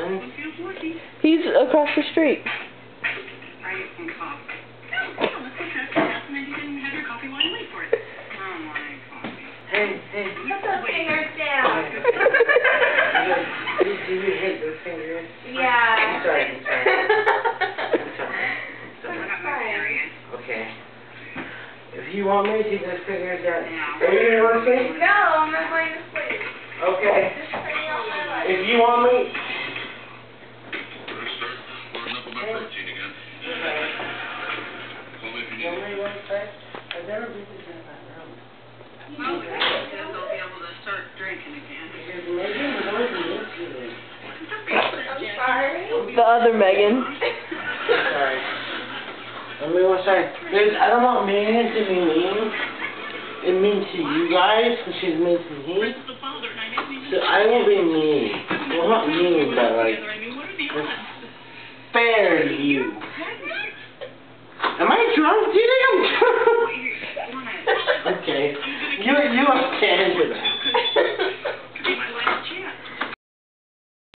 Alan? He's across the street. I get some coffee. Oh, let's go check it out, and then you can have your coffee while you wait for it. I don't want any coffee. Hey, hey. Put those fingers down. Did you hit those fingers? yeah. I'm sorry, I'm sorry. I'm sorry. I I'm sorry. Okay. If you want me to, just figure that. No. Are you gonna sleep? No, I'm not going to sleep. Okay. Just turning off my light. If you want me. It. me one sec. I've never been to that room. Well, the good news is they'll be able to start drinking again. Because Megan was always. I'm sorry. The other Megan. Sorry. Let me one sec. There's, I don't want Megan to be mean. It means to you guys, because she's mean to me. The I didn't So I will be mean. Well, not mean, but like I mean, what are the odds? fair to you. I drunk? Do you think I'm drunk? Okay. You you are stand for that.